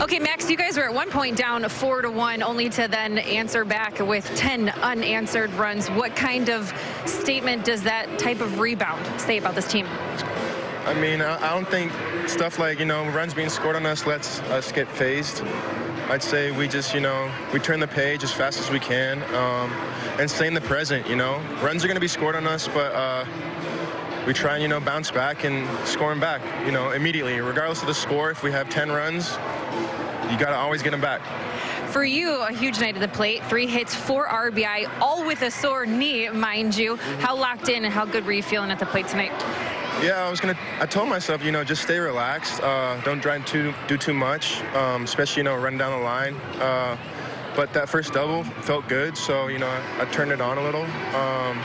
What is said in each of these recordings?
Okay, Max, you guys were at one point down four to one, only to then answer back with 10 unanswered runs. What kind of statement does that type of rebound say about this team? I mean, I, don't think stuff like, you know, runs being scored on us lets us get phased. I'd say we just, you know, we turn the page as fast as we can um, and stay in the present, you know. Runs are going to be scored on us, but uh, we try and, you know, bounce back and score them back, you know, immediately. Regardless of the score, if we have 10 runs, you got to always get them back. For you, a huge night at the plate. Three hits, four RBI, all with a sore knee, mind you. How locked in and how good were you feeling at the plate tonight? Yeah, I was gonna. I told myself, you know, just stay relaxed. Uh, don't try to do too much, um, especially you know, run down the line. Uh, but that first double felt good, so you know, I, I turned it on a little. Um,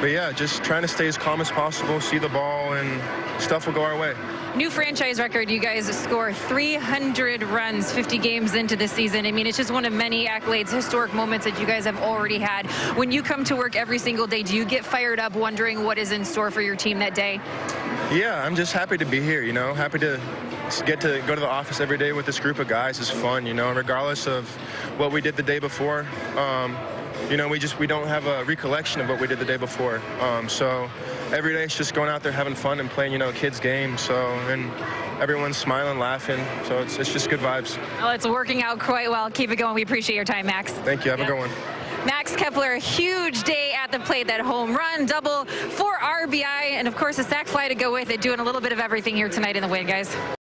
but yeah, just trying to stay as calm as possible, see the ball, and stuff will go our way. New franchise record, you guys score 300 runs 50 games into the season. I mean, it's just one of many accolades, historic moments that you guys have already had. When you come to work every single day, do you get fired up wondering what is in store for your team that day? Yeah, I'm just happy to be here, you know, happy to get to go to the office every day with this group of guys is fun, you know, regardless of what we did the day before. Um, you know, we just we don't have a recollection of what we did the day before. Um, so every day it's just going out there having fun and playing, you know, kids' games. So and everyone's smiling, laughing. So it's it's just good vibes. Well, it's working out quite well. Keep it going. We appreciate your time, Max. Thank you. Have yep. a good one. Max Kepler, huge day at the plate. That home run, double, four RBI, and of course a sac fly to go with it. Doing a little bit of everything here tonight in the win, guys.